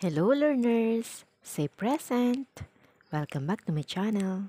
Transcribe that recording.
Hello learners! Say present! Welcome back to my channel.